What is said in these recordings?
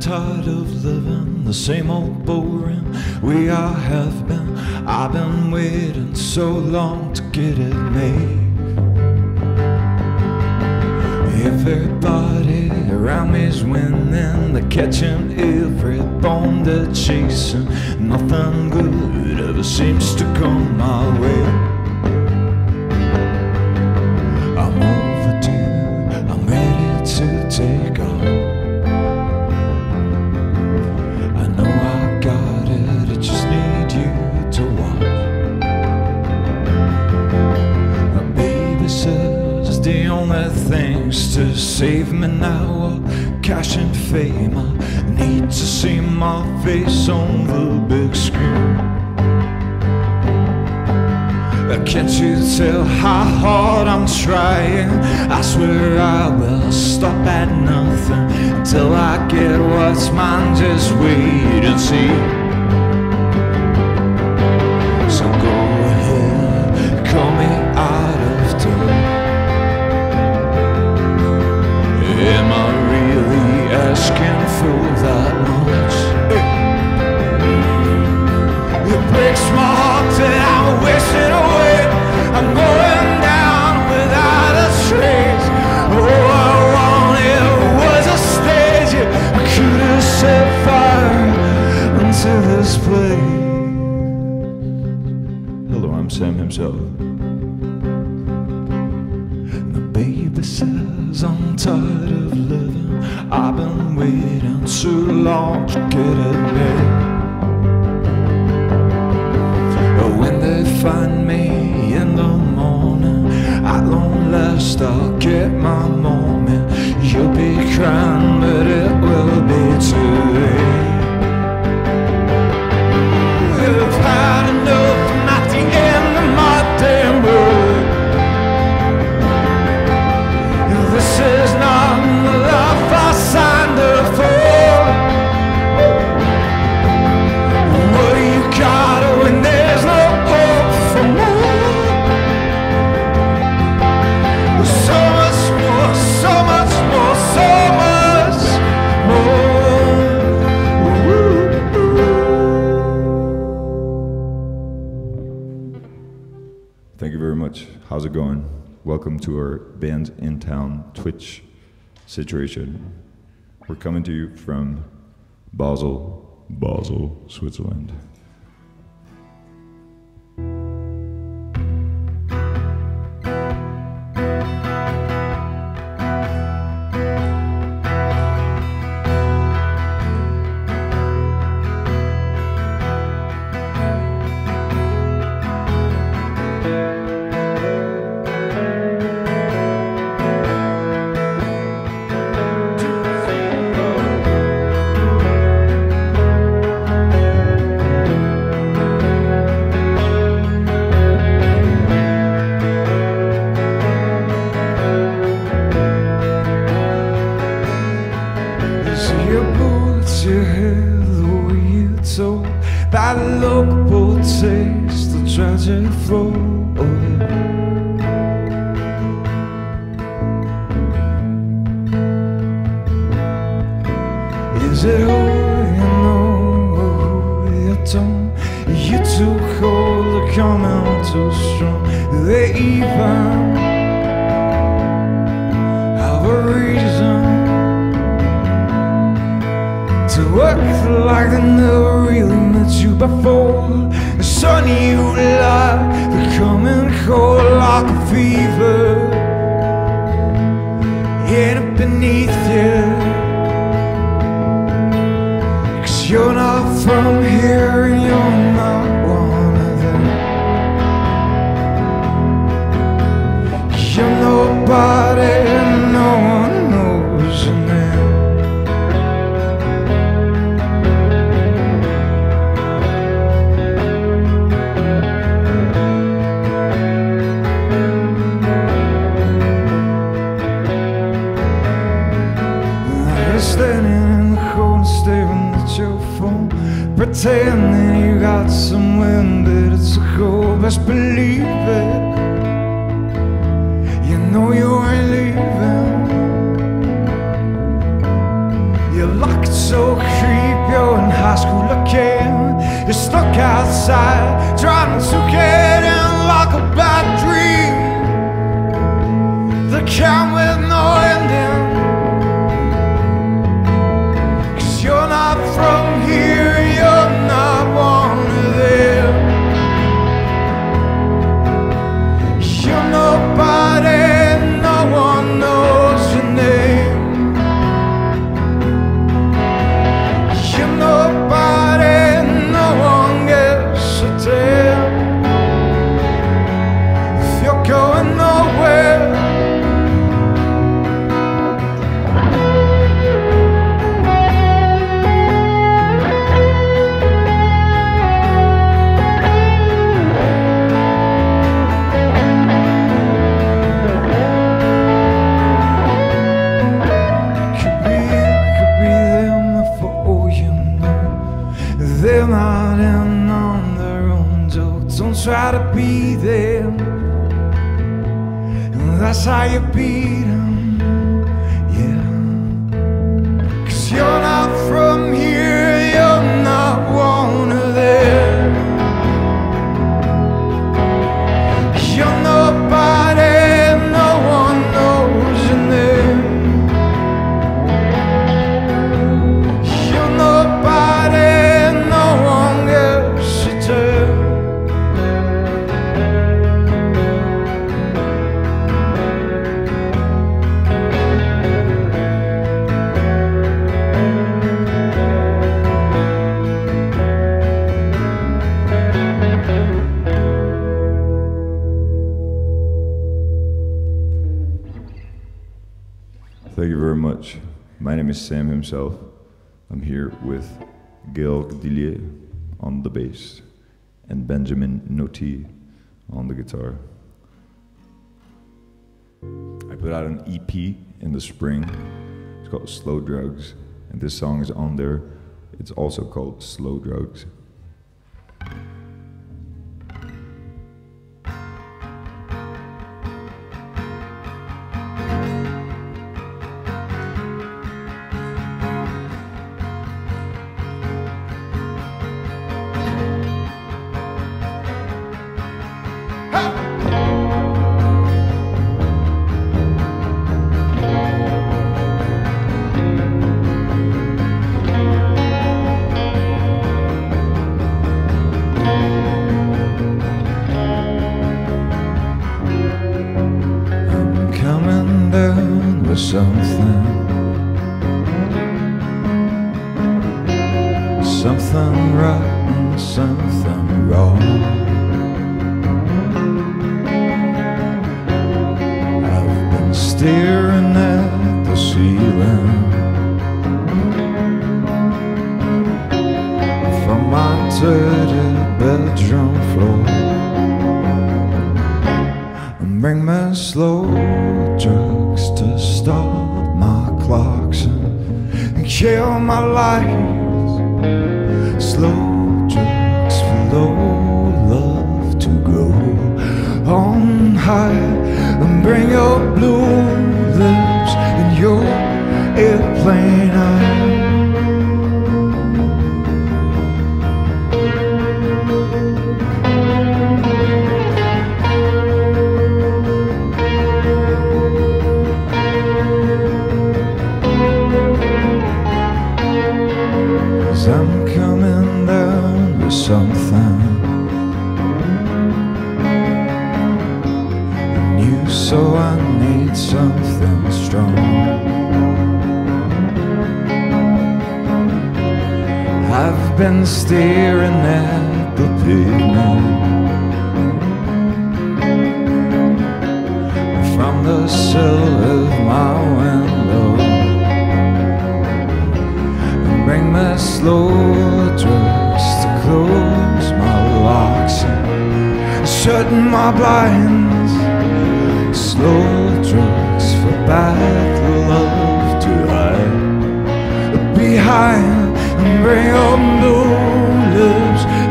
tired of living the same old boring we all have been. I've been waiting so long to get it made. Everybody around me's winning, they're catching every bone they're chasing. Nothing good ever seems to come my way. Stop at nothing until I get what's mine. Just wait and see. So go ahead, call me out of turn. Am I really asking for that much? It breaks my heart that I'm wasting away. I'm going The baby says I'm tired of living. I've been waiting too long to get made. But when they find me in the morning, at long last I'll get my moment. You'll be crying, but it will be too late. Welcome to our Bandsintown Twitch situation. We're coming to you from Basel, Basel, Switzerland. you're standing in the cold and staring at your phone, pretending you got some wind that it's a cold. Best believe it. You know you ain't leaving. You're locked so creep, you're in high school again. You're stuck outside, trying to get in like a bad dream. The count with no ending. Messiah be. with Georg Dillier on the bass and Benjamin Noti on the guitar. I put out an EP in the spring. It's called Slow Drugs, and this song is on there. It's also called Slow Drugs.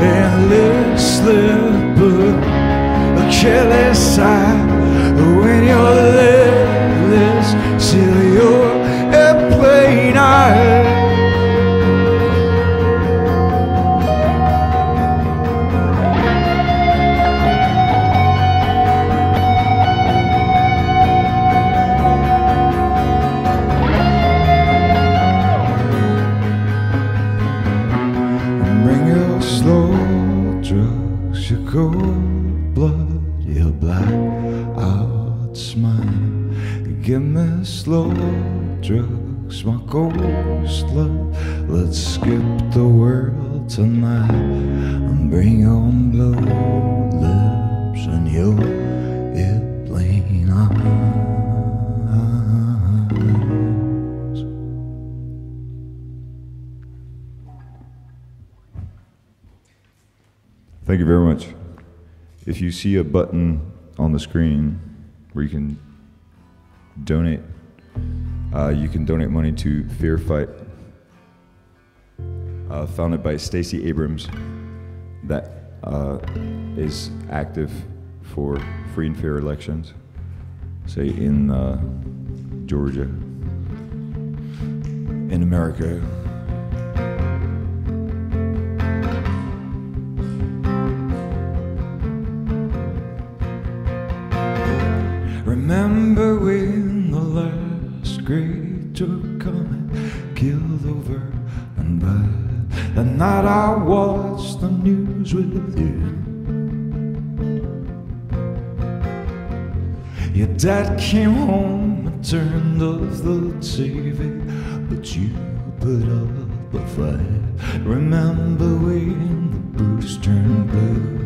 endless slipper, a careless eye. Ghost love. Let's skip the world tonight and bring on blue lips and your airplane eyes. Thank you very much. If you see a button on the screen where you can donate, uh, you can donate money to Fair Fight, uh, founded by Stacey Abrams, that uh, is active for free and fair elections, say in uh, Georgia, in America. Remember last great took coming killed over and by the night I watched the news with you. Your dad came home and turned off the TV, but you put up a fight. Remember when the boots turned blue?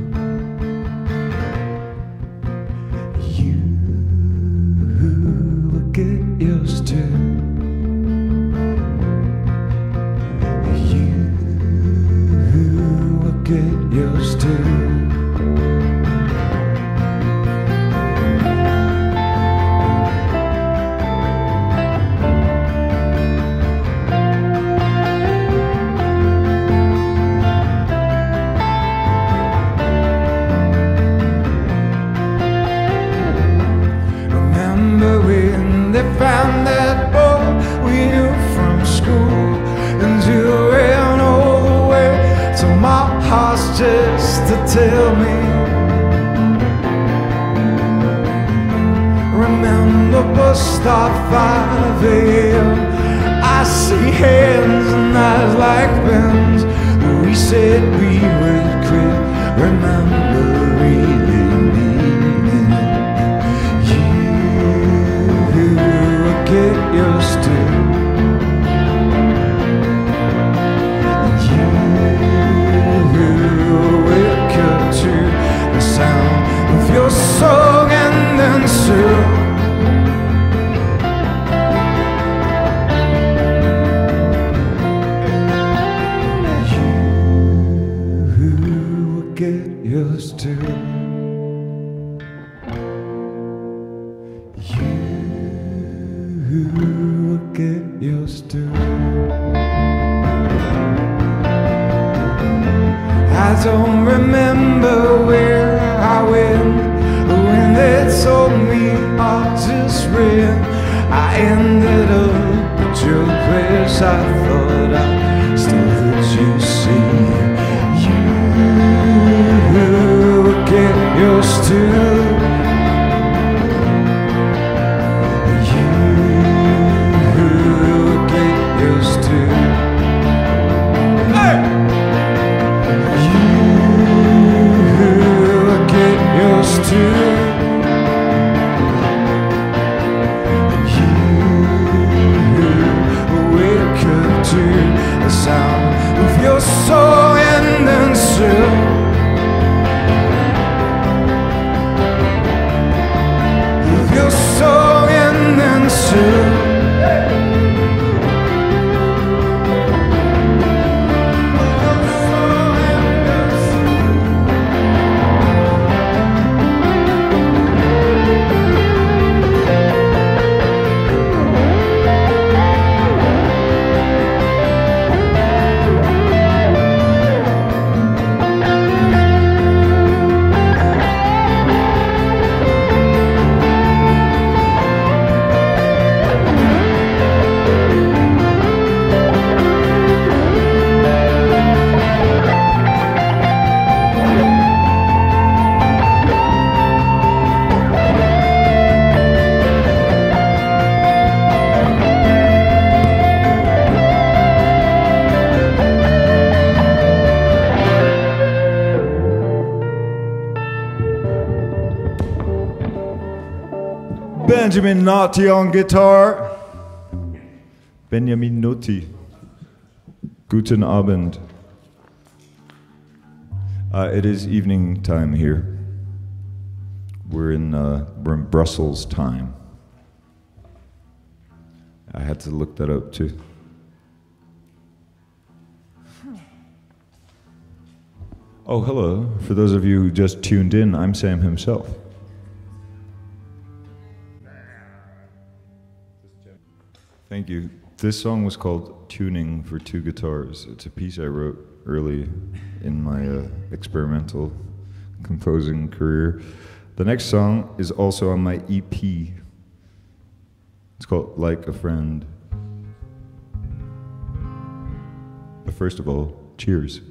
Benjamin Noti on guitar. Benjamin Noti. Guten Abend. Uh, it is evening time here. We're in, uh, we're in Brussels time. I had to look that up too. Oh, hello. For those of you who just tuned in, I'm Sam himself. Thank you. This song was called Tuning for Two Guitars. It's a piece I wrote early in my uh, experimental composing career. The next song is also on my EP. It's called Like a Friend. But first of all, cheers.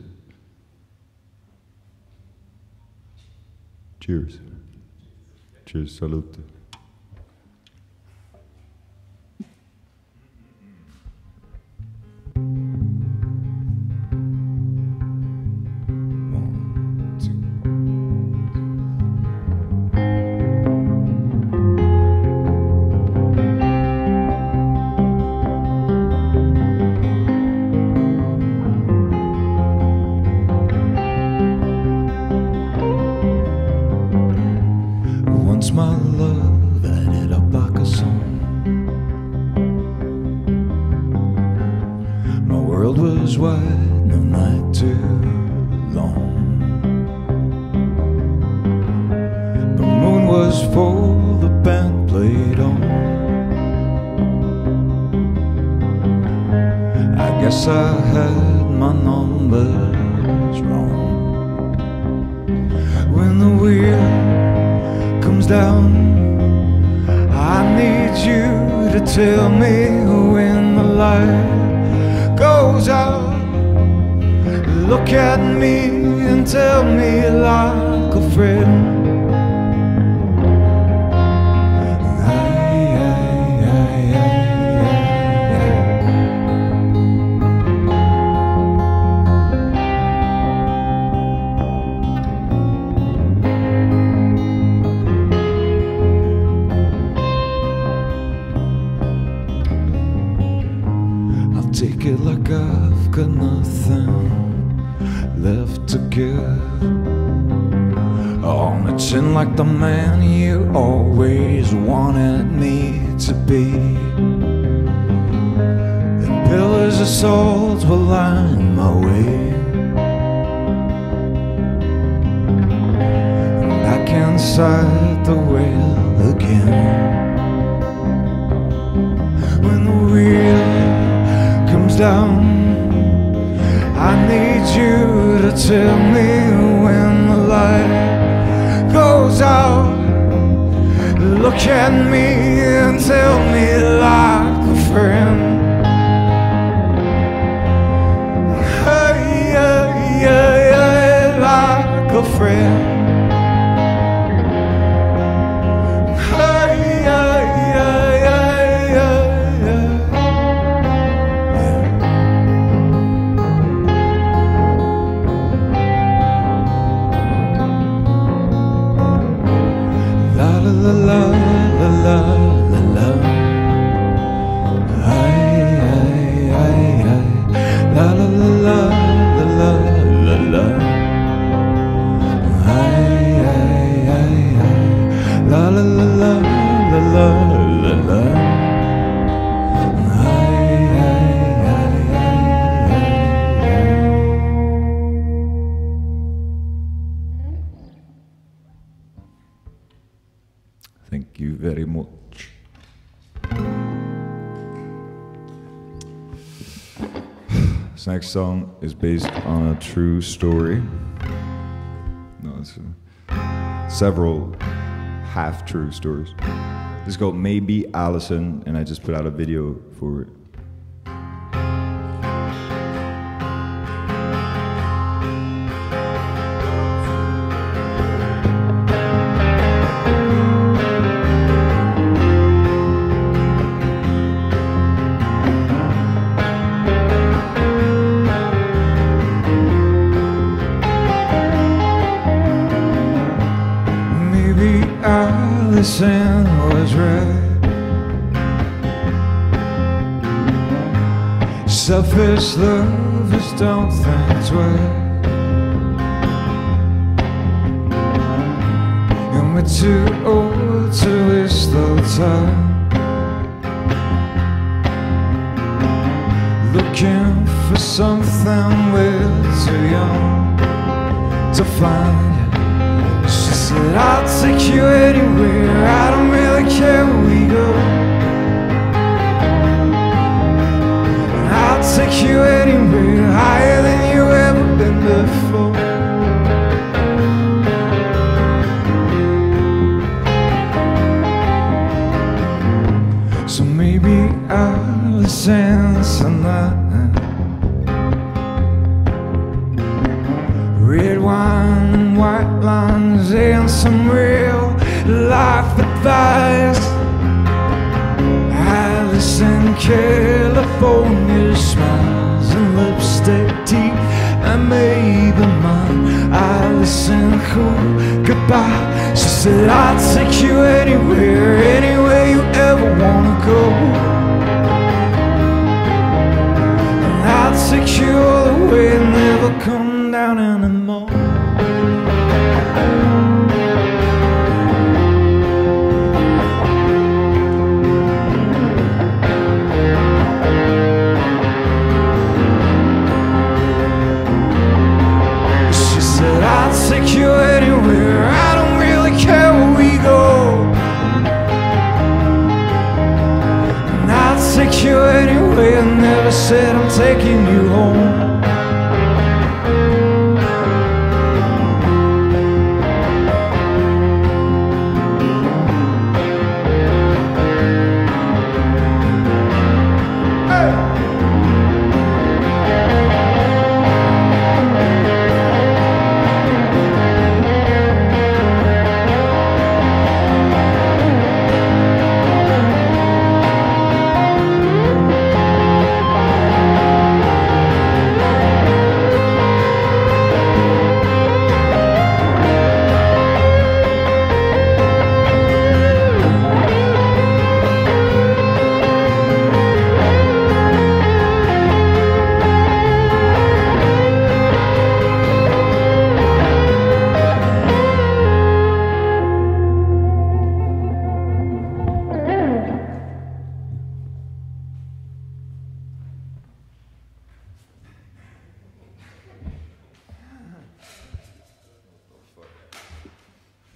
Cheers. Cheers, salute. Salt will line my way. Back inside the well again when the wheel comes down. I need you to tell me when the light goes out. Look at me and tell me like a friend. Like song is based on a true story. No, it's uh, several half true stories. This is called Maybe Allison, and I just put out a video for it. Selfish lovers don't think twice. And we're too old to waste the time. Looking for something we're too young to find. She said, I'll take you anywhere. I don't really care where we go. Take you anywhere higher than you ever been before. So maybe Allison tonight. Red wine white lines and some real life advice. California smiles and lipstick teeth and maybe mine. Alice in cool goodbye. She said I'll take you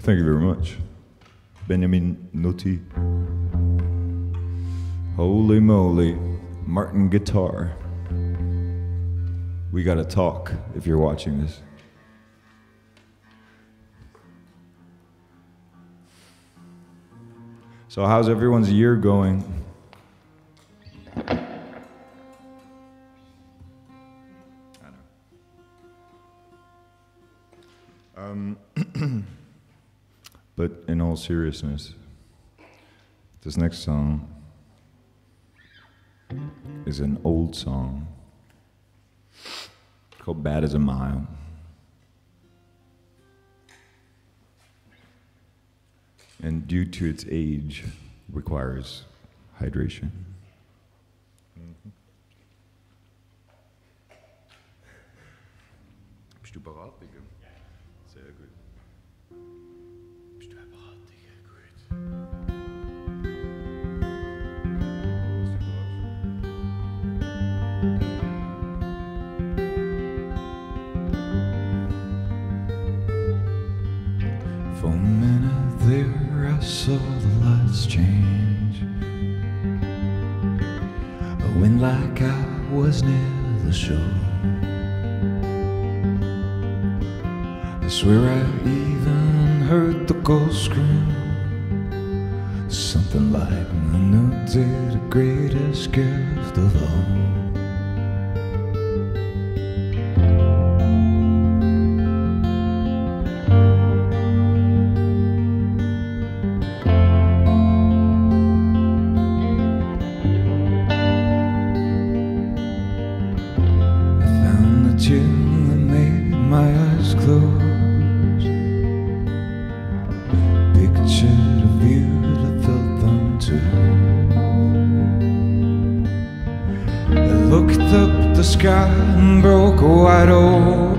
Thank you very much. Benjamin Noti. Holy moly. Martin Guitar. We gotta talk if you're watching this. So, how's everyone's year going? But in all seriousness, this next song is an old song called Bad as a Mile. And due to its age, requires hydration. Like I was near the shore. I swear I even heard the ghost scream. Something like knew did the greatest gift of all. Broke wide open.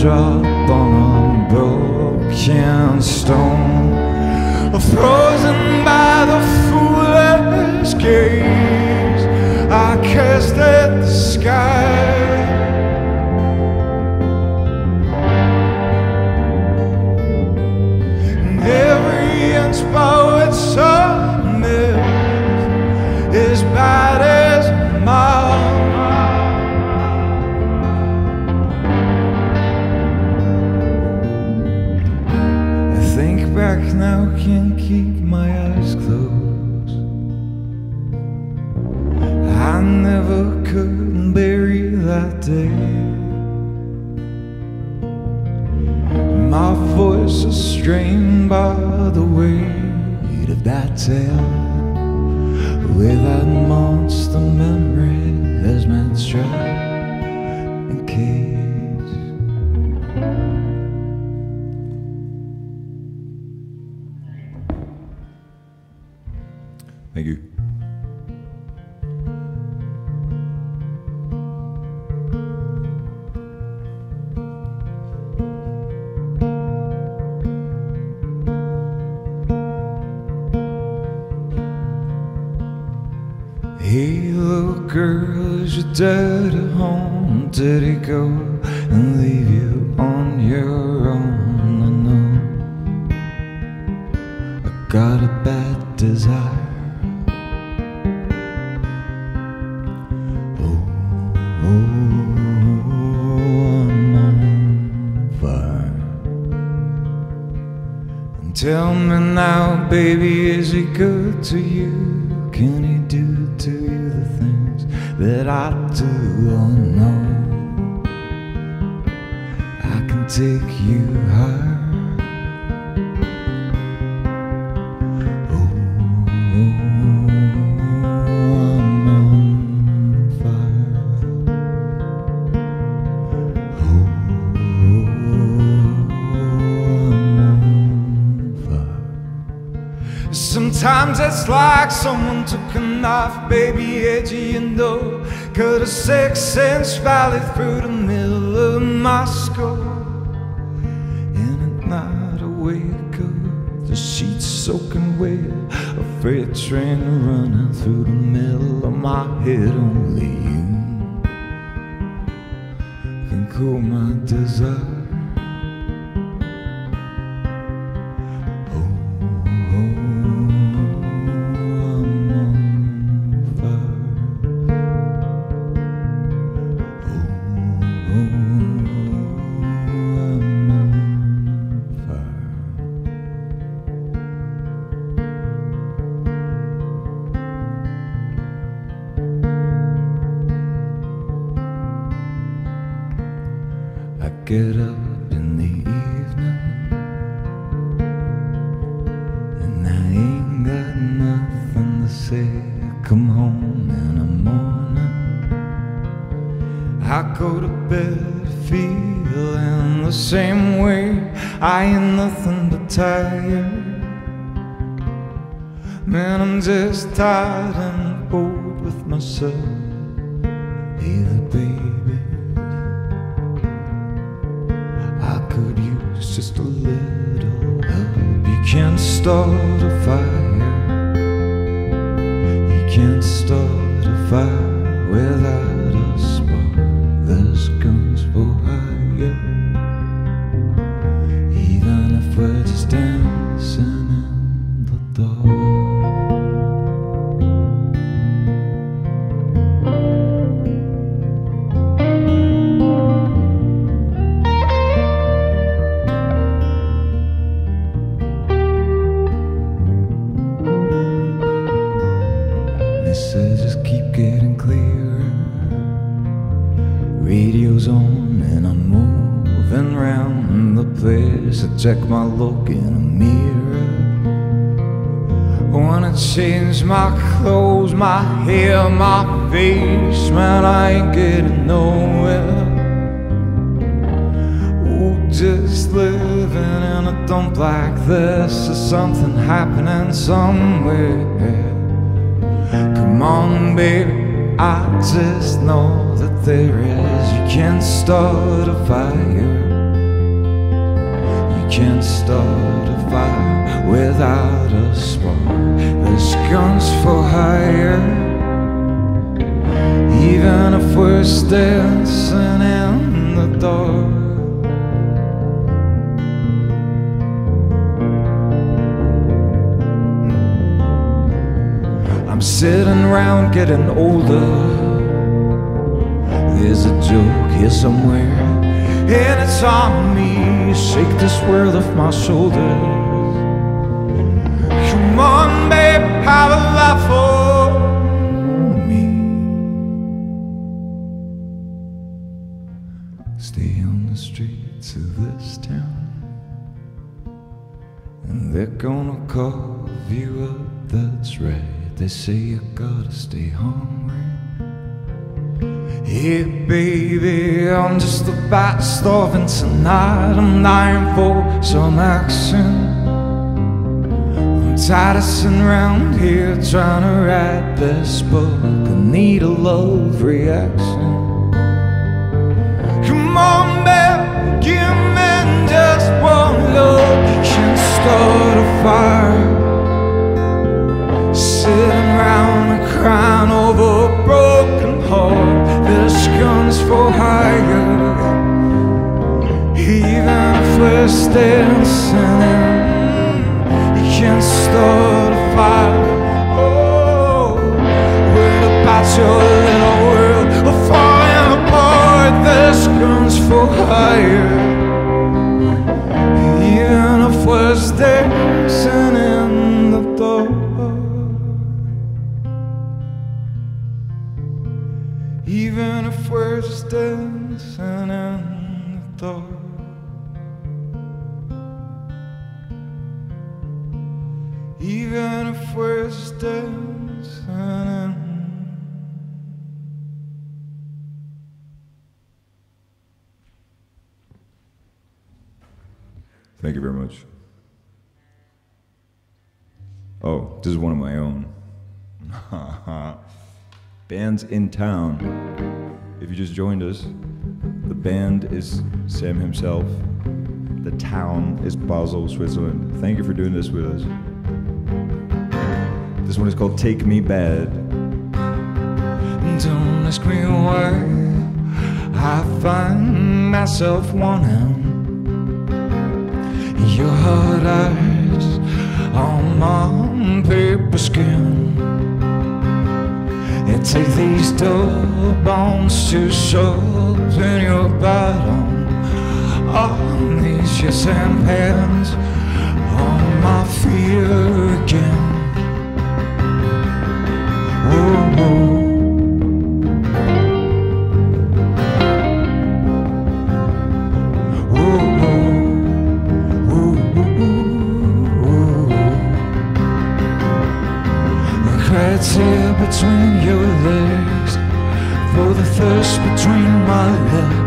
Drop on a broken stone. Frozen by the foolish gaze I cast at the sky. Tell me now, baby, is he good to you? Can he do to you the things that I do? Oh no, I can take you higher. Like someone took a knife, baby, edgy and dull. Cut a six inch valley through the middle of my skull. And at night I wake up, the sheets soaking wet. A freight train running through the middle of my head. Only you can cool my desire. Say. Come home in the morning. I go to bed feeling the same way. I ain't nothing but tired. Man, I'm just tired and bored with myself. Hey, there, baby. I could use just a little help. You can't start a fire. Start my clothes, my hair, my face. Man, I ain't getting nowhere. Ooh, just living in a dump like this. is something happening somewhere. Come on, baby, I just know that there is. You can't start a fire. Can't start a fire without a spark. There's guns for hire. Even if we're dancing in the dark. I'm sitting around getting older. There's a joke here somewhere, and it's on me. Shake this world off my shoulders. Come on, babe, have a laugh for me. Stay on the streets of this town. And they're gonna carve you up, that's right. They say you gotta stay hungry. Hey, baby, I'm just about starving tonight. I'm dying for some action. I'm tired of sitting around here trying to write this book. I need a love reaction. Come on, babe, give me just one look. Can start a fire. Sitting around and crying over a broken heart. There's guns for hire. Even if we're dancing you can start a fire. Oh, what about your little world? We're falling apart. There's guns for hire. Even if we're dancing in the dark. Even if we're dancing in Thank you very much. Oh, this is one of my own. Bandsintown. If you just joined us, the band is Sam himself. The town is Basel, Switzerland. Thank you for doing this with us. This one is called Take Me Bad. Don't ask me why I find myself wanting your hard eyes on my paper skin. It takes these dull bones to in your bottom. On these yes and hands on my feet again. Whoa, whoa. Here between your legs. For the thirst between my lips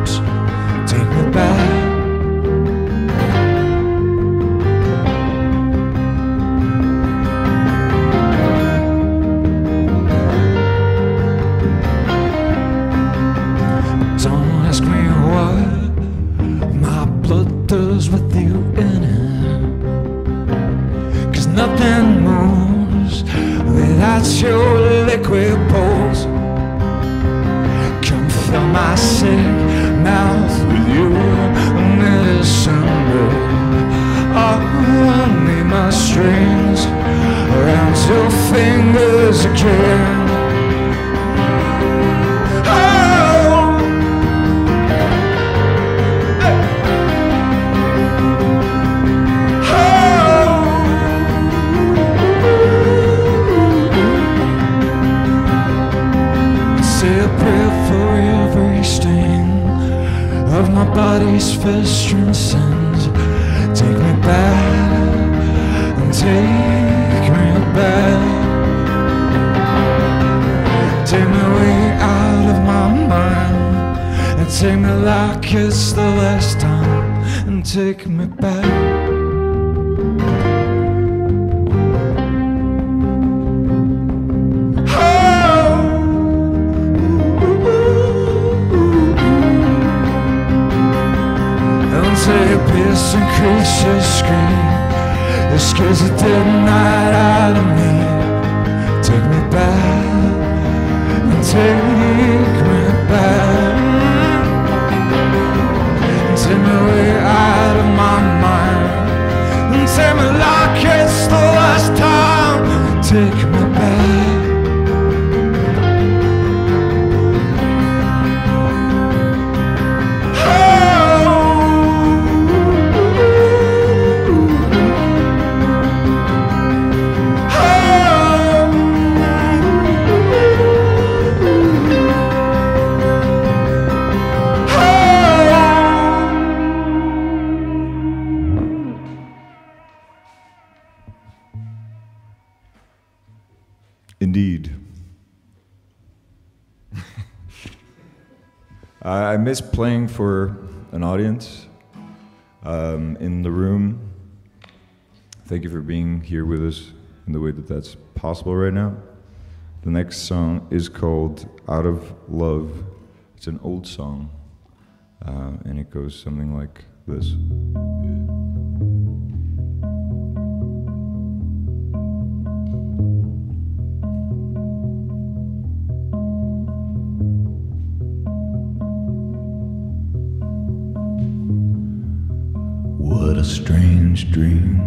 for an audience um, in the room. Thank you for being here with us in the way that that's possible right now. The next song is called Out of Love. It's an old song, uh, and it goes something like this. What a strange dream.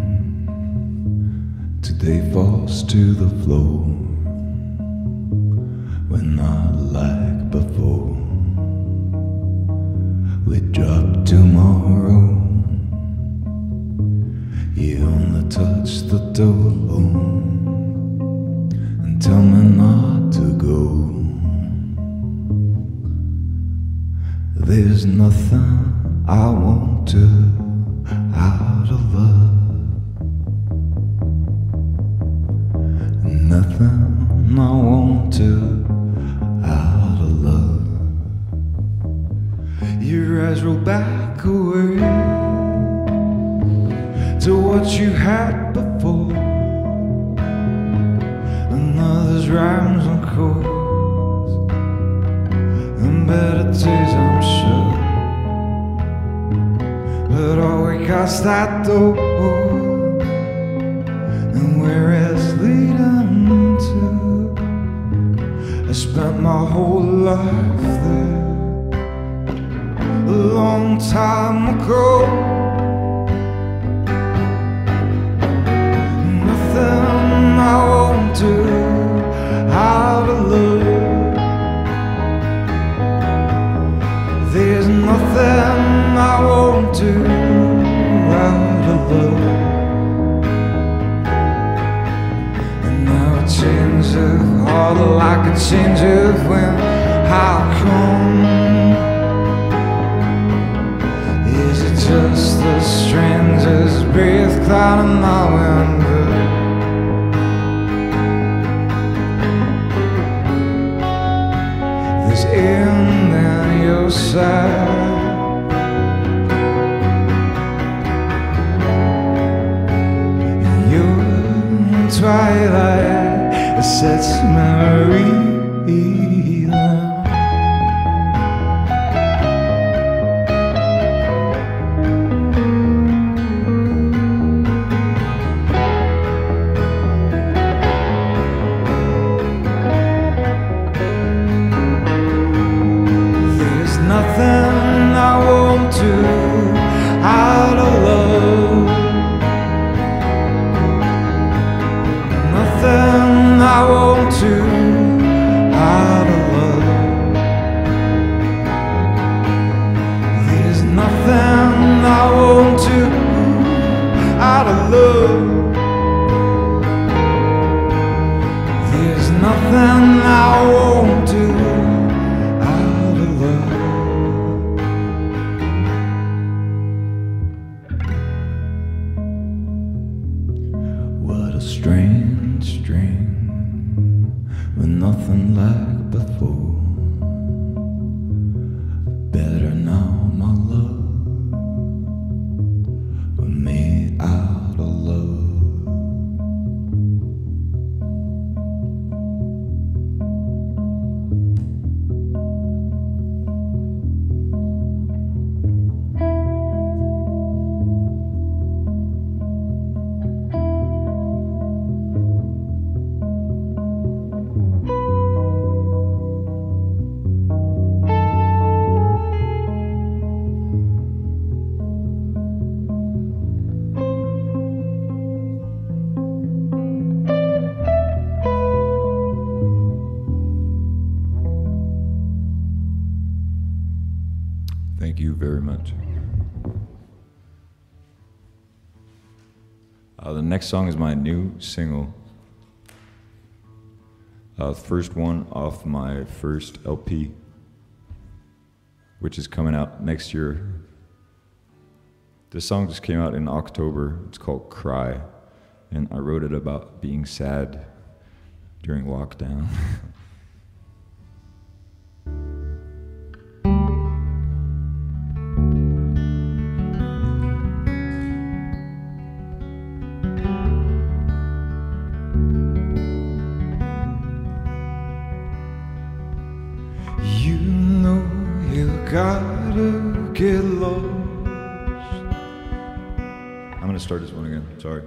Today falls to the floor. When not like before. We drop tomorrow. You only touch the door and tell me not to go. There's nothing I won't do out of love. Nothing I won't do out of love. Your eyes roll back away to what you had got's that door, and where it's leading to. I spent my whole life there a long time ago. Nothing I won't do it changes when how come? Is it just the strangest breath clouding my window? There's end in your side. And twilight sets memory. nothing next song is my new single. Uh, first one off my first LP, which is coming out next year. This song just came out in October. It's called Cry, and I wrote it about being sad during lockdown. Sorry.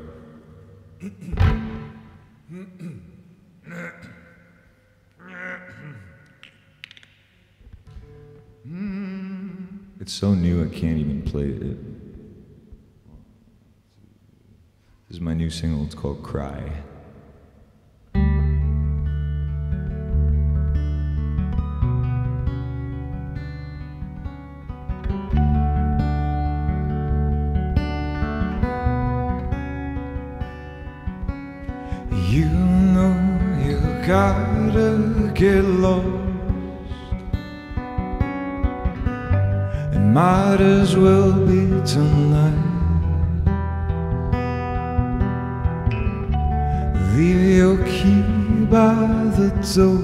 It's so new I can't even play it. This is my new single. It's called Cry. Gotta get lost. It might as well be tonight. Leave your key by the door.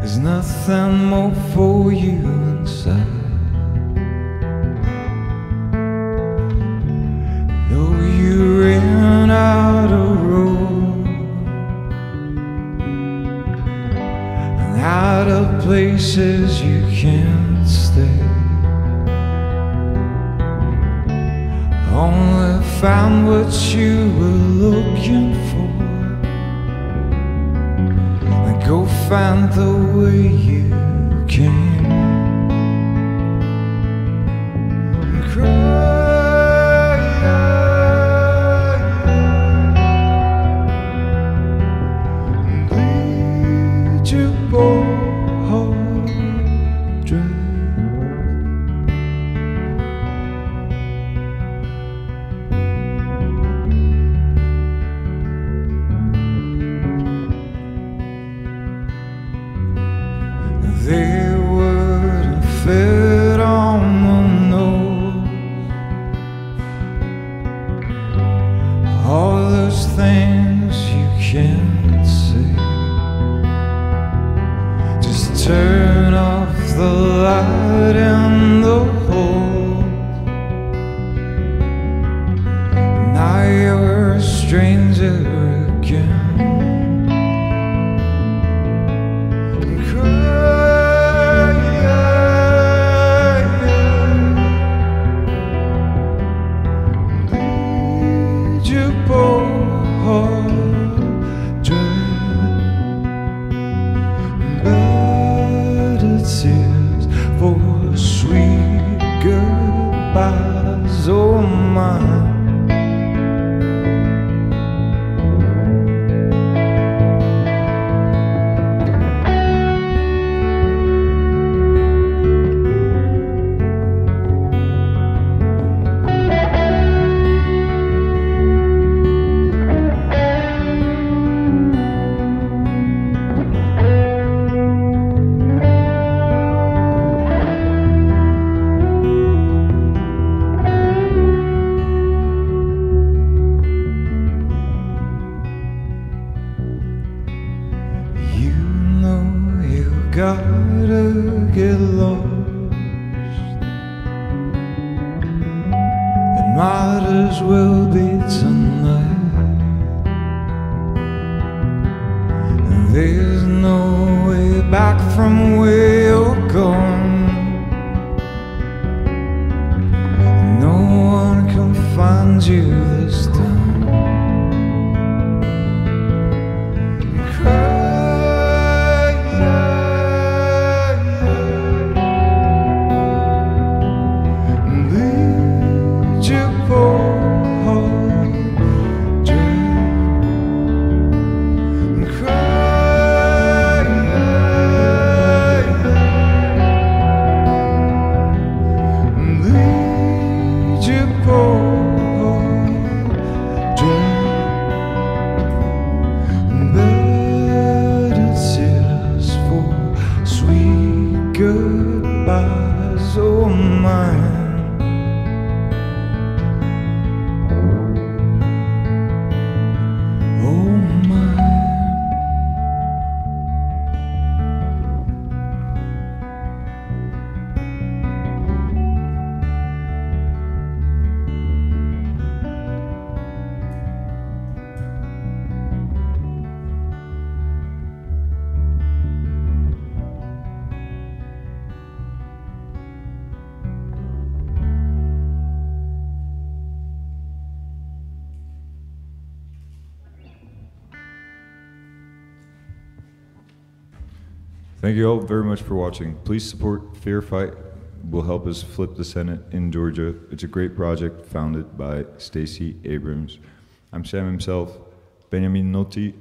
There's nothing more for you inside. Though you ran out of places you can't stay, only found what you were looking for. Then go find the way you came. You're a stranger again. All very much for watching. Please support Fair Fight. Will help us flip the Senate in Georgia. It's a great project founded by Stacey Abrams. I'm Sam himself, Benjamin Noti,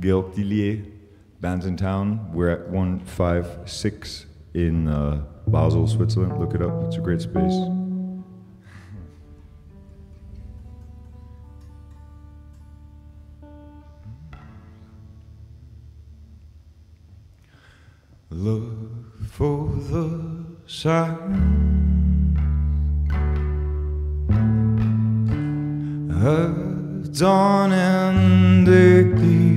Georg Dillier, Bands in Town. We're at 156 in uh, Basel, Switzerland. Look it up. It's a great space. Look for the sign of dawn and day.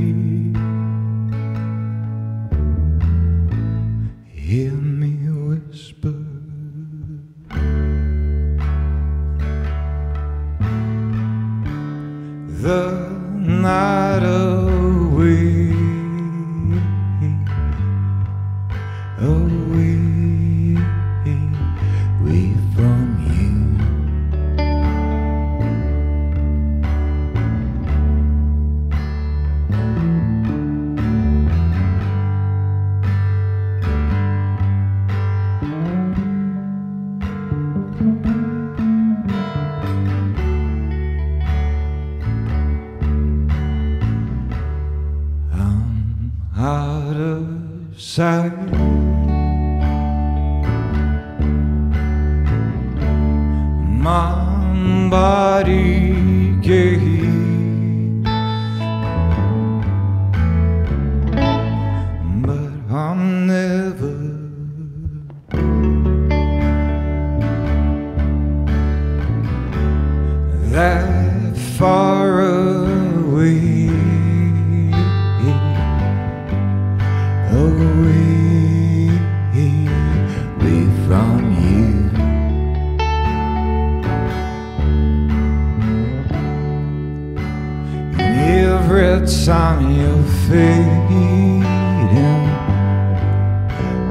Fading,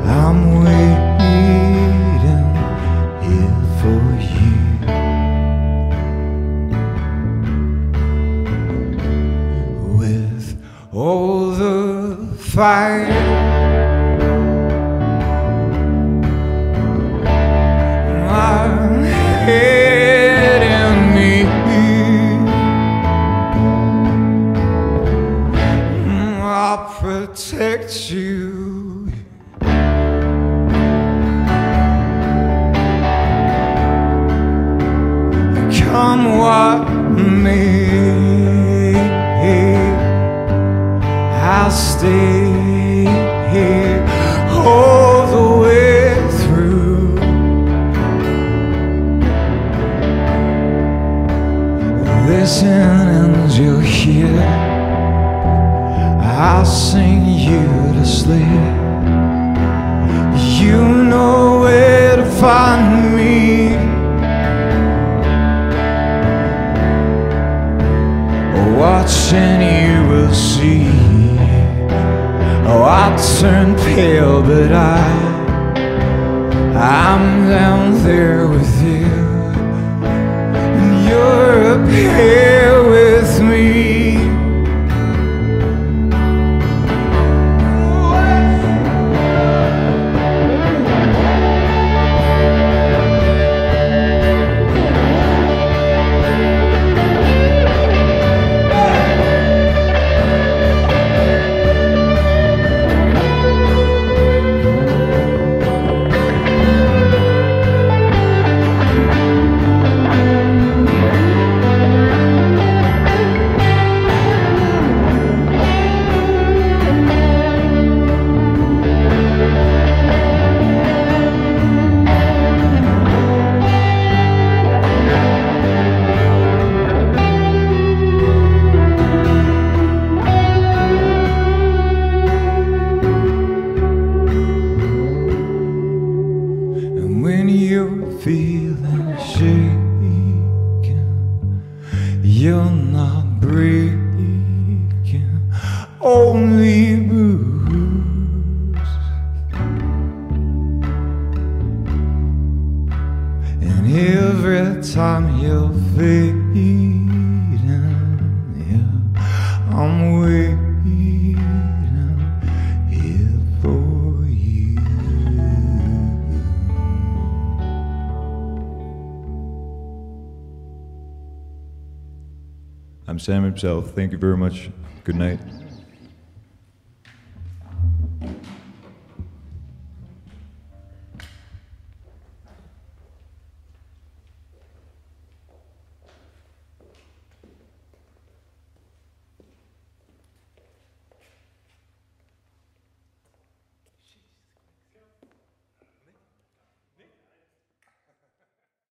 I'm waiting here for you. With all the fire. Sam himself. Thank you very much. Good night.